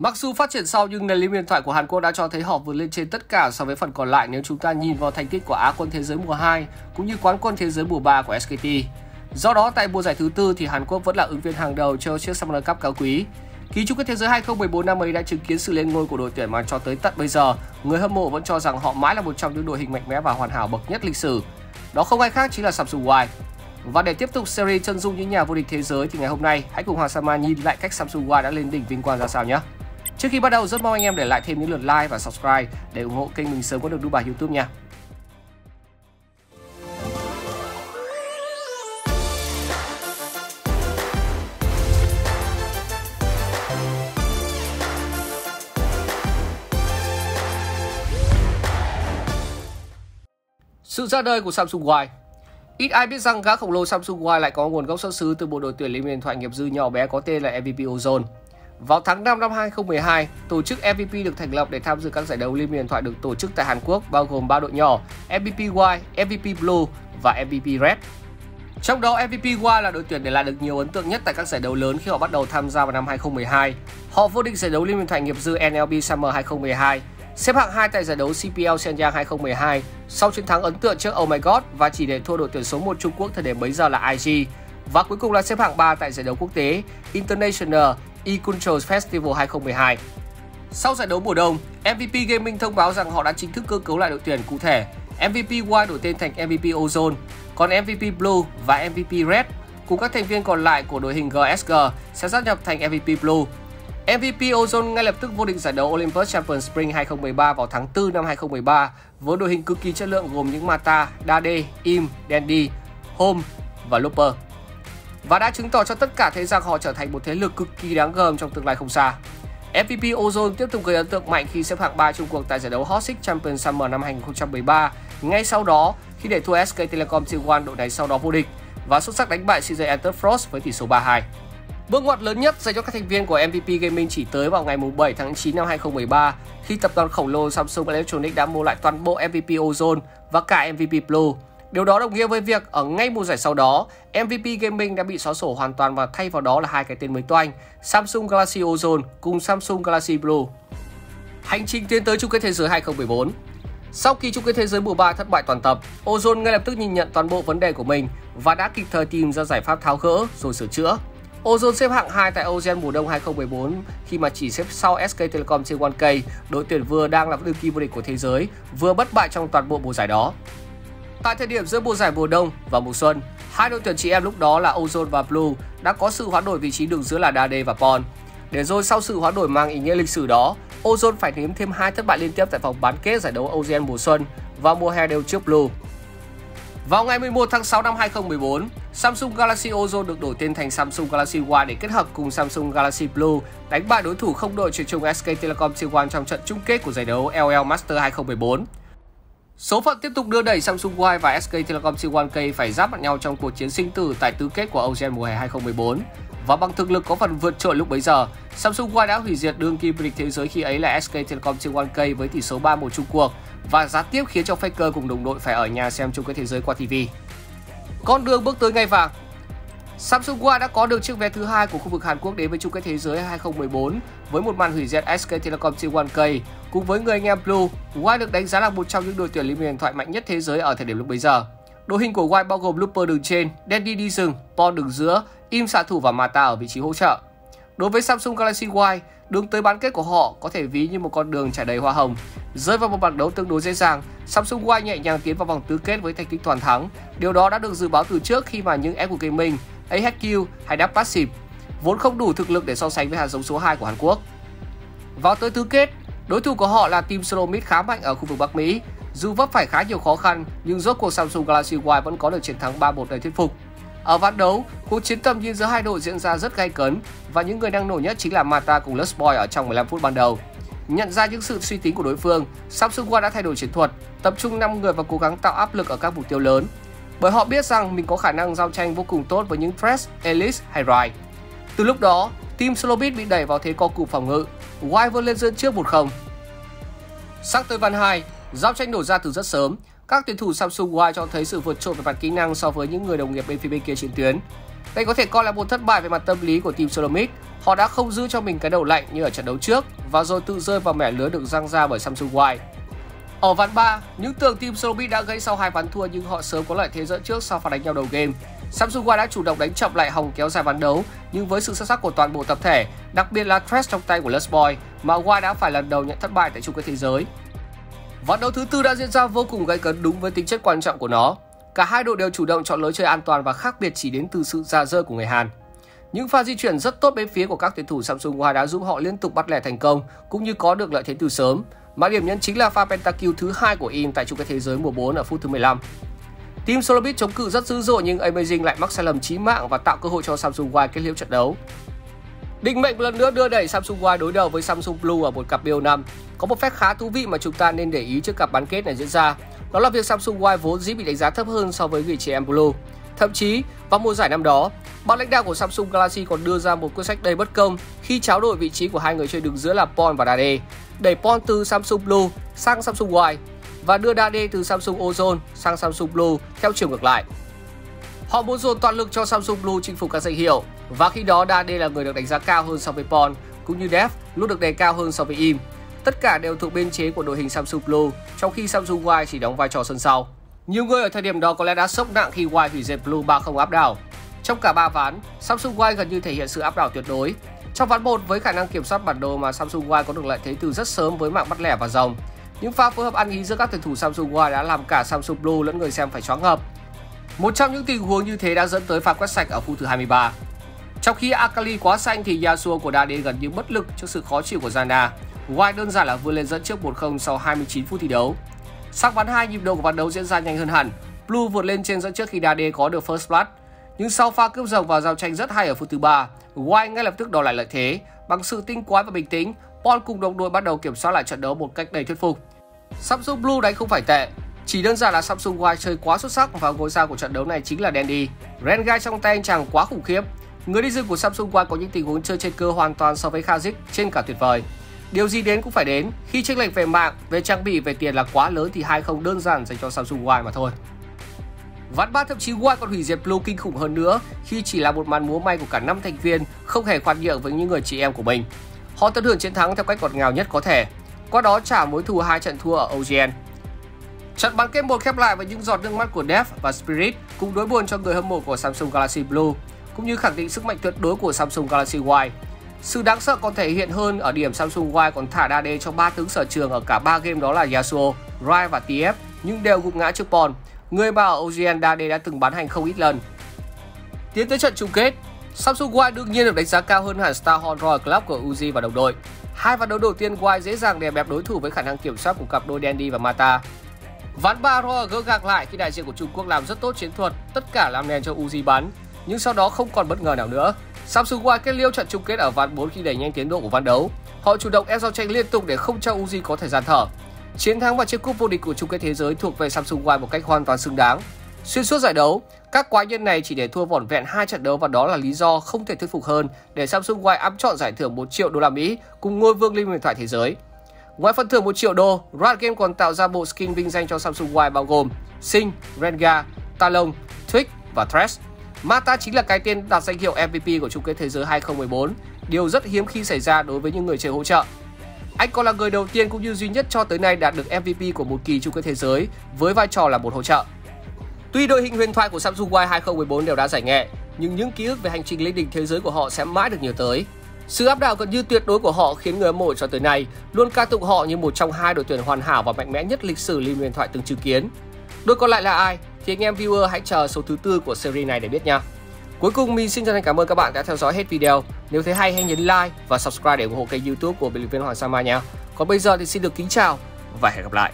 Mặc dù phát triển sau nhưng nền liên minh thoại của Hàn Quốc đã cho thấy họ vượt lên trên tất cả so với phần còn lại nếu chúng ta nhìn vào thành tích của Á quân thế giới mùa 2 cũng như quán quân thế giới mùa 3 của SKT. Do đó tại mùa giải thứ tư thì Hàn Quốc vẫn là ứng viên hàng đầu cho chiếc Summer Cup cao quý. Kỳ chung kết thế giới 2014 năm ấy đã chứng kiến sự lên ngôi của đội tuyển mà cho tới tận bây giờ, người hâm mộ vẫn cho rằng họ mãi là một trong những đội hình mạnh mẽ và hoàn hảo bậc nhất lịch sử. Đó không ai khác chính là Samsung Y. Và để tiếp tục series chân dung những nhà vô địch thế giới thì ngày hôm nay hãy cùng Hoàng Sama nhìn lại cách Samsung Y đã lên đỉnh vinh quang ra sao nhé. Trước khi bắt đầu, rất mong anh em để lại thêm những lượt like và subscribe để ủng hộ kênh mình sớm có được đu bài YouTube nha. Sự ra đời của Samsung Y Ít ai biết rằng gã khổng lồ Samsung Y lại có nguồn gốc xuất xứ từ bộ đội tuyển liên minh thoại nghiệp dư nhỏ bé có tên là MVP Ozone. Vào tháng 5 năm 2012, tổ chức MVP được thành lập để tham dự các giải đấu liên minh thoại được tổ chức tại Hàn Quốc bao gồm 3 đội nhỏ MVP White, MVP Blue và MVP Red. Trong đó MVP White là đội tuyển để lại được nhiều ấn tượng nhất tại các giải đấu lớn khi họ bắt đầu tham gia vào năm 2012. Họ vô địch giải đấu Liên minh thoại nghiệp dư NLB Summer 2012, xếp hạng 2 tại giải đấu CPL Shenyang 2012 sau chiến thắng ấn tượng trước Oh My God và chỉ để thua đội tuyển số 1 Trung Quốc thời điểm bấy giờ là IG. Và cuối cùng là xếp hạng 3 tại giải đấu quốc tế International Econtrols Festival 2012. Sau giải đấu mùa đông, MVP Gaming thông báo rằng họ đã chính thức cơ cấu lại đội tuyển cụ thể. MVP White đổi tên thành MVP Ozone, còn MVP Blue và MVP Red cùng các thành viên còn lại của đội hình GSG sẽ sát nhập thành MVP Blue. MVP Ozone ngay lập tức vô địch giải đấu Olympus Champions Spring 2013 vào tháng 4 năm 2013 với đội hình cực kỳ chất lượng gồm những Mata, Dade, Im, Dandy, Home và Looper và đã chứng tỏ cho tất cả thấy rằng họ trở thành một thế lực cực kỳ đáng gờm trong tương lai không xa. MVP Ozone tiếp tục gây ấn tượng mạnh khi xếp hạng 3 chung cuộc tại giải đấu Hot Six Champions Summer năm 2013. Ngay sau đó, khi để thua SK Telecom T1 đội này sau đó vô địch và xuất sắc đánh bại CJ Enterfrost với tỷ số 3-2. Bước ngoặt lớn nhất dành cho các thành viên của MVP Gaming chỉ tới vào ngày 7 tháng 9 năm 2013 khi tập đoàn khổng lồ Samsung Electronics đã mua lại toàn bộ MVP Ozone và cả MVP Blue Điều đó đồng nghĩa với việc ở ngay mùa giải sau đó, MVP Gaming đã bị xóa sổ hoàn toàn và thay vào đó là hai cái tên mới toanh, Samsung Galaxy Ozone cùng Samsung Galaxy Blue. Hành trình tiến tới chung kết thế giới 2014 Sau khi chung kết thế giới mùa 3 thất bại toàn tập, Ozone ngay lập tức nhìn nhận toàn bộ vấn đề của mình và đã kịp thời tìm ra giải pháp tháo gỡ rồi sửa chữa. Ozone xếp hạng 2 tại Ocean mùa đông 2014 khi mà chỉ xếp sau SK Telecom trên 1K, đội tuyển vừa đang là đương kim vô địch của thế giới, vừa bất bại trong toàn bộ mùa giải đó. Tại thời điểm giữa mùa giải mùa đông và mùa xuân, hai đội tuyển chị em lúc đó là Ozone và Blue đã có sự hoán đổi vị trí đường giữa là Dade và Pon. Để rồi sau sự hoán đổi mang ý nghĩa lịch sử đó, Ozone phải nếm thêm hai thất bại liên tiếp tại vòng bán kết giải đấu Ocean mùa xuân và mùa hè đều trước Blue. Vào ngày 11 tháng 6 năm 2014, Samsung Galaxy Ozone được đổi tên thành Samsung Galaxy One để kết hợp cùng Samsung Galaxy Blue đánh bại đối thủ không đội truyền chung SK Telecom T1 trong trận chung kết của giải đấu LL Master 2014. Số phận tiếp tục đưa đẩy Samsung Y và SK Telecom C1K phải giáp mặt nhau trong cuộc chiến sinh tử tại tứ kết của Ocean mùa hè 2014. Và bằng thực lực có phần vượt trội lúc bấy giờ, Samsung Y đã hủy diệt đương kim vô địch thế giới khi ấy là SK Telecom C1K với tỷ số 3-1 chung cuộc và giá tiếp khiến cho Faker cùng đồng đội phải ở nhà xem chung kết thế giới qua TV. Con đường bước tới ngay vàng Samsung One đã có được chiếc vé thứ hai của khu vực Hàn Quốc đến với chung kết thế giới 2014 với một màn hủy diệt SK Telecom T1K cùng với người anh em Blue. White được đánh giá là một trong những đội tuyển liên minh điện thoại mạnh nhất thế giới ở thời điểm lúc bấy giờ. Đội hình của White bao gồm Looper đường trên, Dandy đi rừng, Paul đường giữa, Im xạ thủ và Mata ở vị trí hỗ trợ. Đối với Samsung Galaxy Y, đường tới bán kết của họ có thể ví như một con đường trải đầy hoa hồng. Rơi vào một bảng đấu tương đối dễ dàng, Samsung Y nhẹ nhàng tiến vào vòng tứ kết với thành tích toàn thắng. Điều đó đã được dự báo từ trước khi mà những F của Gaming AHQ hay Dap Passive vốn không đủ thực lực để so sánh với hạt giống số 2 của Hàn Quốc. Vào tới tứ kết, đối thủ của họ là team Solomid khá mạnh ở khu vực Bắc Mỹ. Dù vấp phải khá nhiều khó khăn, nhưng rốt cuộc Samsung Galaxy Y vẫn có được chiến thắng 3-1 đầy thuyết phục. Ở ván đấu, cuộc chiến tầm nhìn giữa hai đội diễn ra rất gay cấn và những người đang nổi nhất chính là Mata cùng Lust Boy ở trong 15 phút ban đầu. Nhận ra những sự suy tính của đối phương, Samsung One đã thay đổi chiến thuật, tập trung 5 người và cố gắng tạo áp lực ở các mục tiêu lớn bởi họ biết rằng mình có khả năng giao tranh vô cùng tốt với những Fresh, Elise hay Rai. Từ lúc đó, team Slobit bị đẩy vào thế co cụm phòng ngự, Y vươn lên dẫn trước 1-0. Sang tới ván 2, giao tranh nổ ra từ rất sớm, các tuyển thủ Samsung Y cho thấy sự vượt trội về mặt kỹ năng so với những người đồng nghiệp bên phía bên kia chiến tuyến. Đây có thể coi là một thất bại về mặt tâm lý của team Solomid. Họ đã không giữ cho mình cái đầu lạnh như ở trận đấu trước và rồi tự rơi vào mẻ lưới được răng ra bởi Samsung White. Ở ván 3, những tường team Solomid đã gãy sau hai ván thua nhưng họ sớm có lợi thế dẫn trước sau pha đánh nhau đầu game. Samsung White đã chủ động đánh chậm lại hòng kéo dài ván đấu, nhưng với sự xuất sắc của toàn bộ tập thể, đặc biệt là Thresh trong tay của Lust Boy, mà White đã phải lần đầu nhận thất bại tại chung kết thế giới. Ván đấu thứ tư đã diễn ra vô cùng gay cấn đúng với tính chất quan trọng của nó. Cả hai đội đều chủ động chọn lối chơi an toàn và khác biệt chỉ đến từ sự già dơ của người Hàn. Những pha di chuyển rất tốt bên phía của các tuyển thủ Samsung White đã giúp họ liên tục bắt lẻ thành công cũng như có được lợi thế từ sớm. Mà điểm nhấn chính là pha pentakill thứ hai của Im tại chung kết thế giới mùa 4 ở phút thứ 15. Team Solobit chống cự rất dữ dội nhưng Amazing lại mắc sai lầm chí mạng và tạo cơ hội cho Samsung White kết liễu trận đấu. Định mệnh một lần nữa đưa đẩy Samsung White đối đầu với Samsung Blue ở một cặp BO5. Có một phép khá thú vị mà chúng ta nên để ý trước cặp bán kết này diễn ra. Đó là việc Samsung White vốn dĩ bị đánh giá thấp hơn so với người chị em Blue. Thậm chí, vào mùa giải năm đó, ban lãnh đạo của Samsung Galaxy còn đưa ra một quyết sách đầy bất công khi tráo đổi vị trí của hai người chơi đứng giữa là Pon và Dade, đẩy Pon từ Samsung Blue sang Samsung White và đưa Dade từ Samsung Ozone sang Samsung Blue theo chiều ngược lại. Họ muốn dồn toàn lực cho Samsung Blue chinh phục các danh hiệu và khi đó Dade là người được đánh giá cao hơn so với Pon, cũng như Dev luôn được đề cao hơn so với Im. Tất cả đều thuộc biên chế của đội hình Samsung Blue, trong khi Samsung White chỉ đóng vai trò sân sau. Nhiều người ở thời điểm đó có lẽ đã sốc nặng khi White hủy diệt Blue 3-0 áp đảo. Trong cả 3 ván, Samsung White gần như thể hiện sự áp đảo tuyệt đối. Trong ván 1 với khả năng kiểm soát bản đồ mà Samsung White có được lợi thế từ rất sớm với mạng bắt lẻ và dòng. Những pha phối hợp ăn ý giữa các tuyển thủ Samsung White đã làm cả Samsung Blue lẫn người xem phải choáng ngợp. Một trong những tình huống như thế đã dẫn tới pha quét sạch ở phút thứ 23. Trong khi Akali quá xanh thì Yasuo của Dade gần như bất lực trước sự khó chịu của Zana. White đơn giản là vươn lên dẫn trước 1-0 sau 29 phút thi đấu. Sang ván 2 nhịp độ của ván đấu diễn ra nhanh hơn hẳn. Blue vượt lên trên dẫn trước khi Dade có được first blood. Nhưng sau pha cướp dọc và giao tranh rất hay ở phút thứ ba, White ngay lập tức đòi lại lợi thế. Bằng sự tinh quái và bình tĩnh, Paul cùng đồng đội bắt đầu kiểm soát lại trận đấu một cách đầy thuyết phục. Samsung Blue đánh không phải tệ, chỉ đơn giản là Samsung White chơi quá xuất sắc và ngôi sao của trận đấu này chính là Dandy. Rengai trong tay anh chàng quá khủng khiếp. Người đi rừng của Samsung White có những tình huống chơi trên cơ hoàn toàn so với Kazik trên cả tuyệt vời. Điều gì đến cũng phải đến, khi chênh lệch về mạng, về trang bị, về tiền là quá lớn thì hai không đơn giản dành cho Samsung White mà thôi. Ván bát thậm chí White còn hủy diệt Blue kinh khủng hơn nữa khi chỉ là một màn múa may của cả năm thành viên không hề khoan nhượng với những người chị em của mình. Họ tận hưởng chiến thắng theo cách ngọt ngào nhất có thể, qua đó trả mối thù hai trận thua ở OGN. Trận bán kết một khép lại với những giọt nước mắt của Dev và Spirit cùng đối buồn cho người hâm mộ của Samsung Galaxy Blue, cũng như khẳng định sức mạnh tuyệt đối của Samsung Galaxy White. Sự đáng sợ còn thể hiện hơn ở điểm Samsung White còn thả Dade cho ba tướng sở trường ở cả ba game đó là Yasuo, Rai và TF nhưng đều gục ngã trước Pon, người mà ở OGN Dade đã từng bán hành không ít lần. Tiến tới trận chung kết, Samsung White đương nhiên được đánh giá cao hơn hẳn Star Horn Royal Club của Uzi và đồng đội. Hai ván đấu đầu tiên White dễ dàng đè bẹp đối thủ với khả năng kiểm soát của cặp đôi Dandy và Mata. Ván 3 Royal gỡ gạc lại khi đại diện của Trung Quốc làm rất tốt chiến thuật, tất cả làm nền cho Uzi bắn, nhưng sau đó không còn bất ngờ nào nữa. Samsung White kết liễu trận chung kết ở ván 4 khi đẩy nhanh tiến độ của ván đấu. Họ chủ động ép giao tranh liên tục để không cho Uzi có thời gian thở. Chiến thắng và chiếc cúp vô địch của chung kết thế giới thuộc về Samsung White một cách hoàn toàn xứng đáng. Xuyên suốt giải đấu, các quái nhân này chỉ để thua vỏn vẹn hai trận đấu và đó là lý do không thể thuyết phục hơn để Samsung White áp chọn giải thưởng 1 triệu đô la Mỹ cùng ngôi vương linh huyền thoại thế giới. Ngoài phần thưởng 1 triệu đô, Riot Games còn tạo ra bộ skin vinh danh cho Samsung White bao gồm Sing, Rengar, Talon, Twig và Thresh. Mata chính là cái tên đạt danh hiệu MVP của chung kết thế giới 2014, điều rất hiếm khi xảy ra đối với những người chơi hỗ trợ. Anh còn là người đầu tiên cũng như duy nhất cho tới nay đạt được MVP của một kỳ chung kết thế giới với vai trò là một hỗ trợ. Tuy đội hình huyền thoại của Samsung Y 2014 đều đã giải nghệ, nhưng những ký ức về hành trình lên đỉnh thế giới của họ sẽ mãi được nhớ tới. Sự áp đảo gần như tuyệt đối của họ khiến người hâm mộ cho tới nay luôn ca tụng họ như một trong hai đội tuyển hoàn hảo và mạnh mẽ nhất lịch sử liên huyền thoại từng chứng kiến đôi còn lại là ai? Thì anh em viewer hãy chờ số thứ tư của series này để biết nha. Cuối cùng, mình xin chân thành cảm ơn các bạn đã theo dõi hết video. Nếu thấy hay, hãy nhấn like và subscribe để ủng hộ kênh youtube của Bình luận viên Hoàng Sama nha. Còn bây giờ thì xin được kính chào và hẹn gặp lại.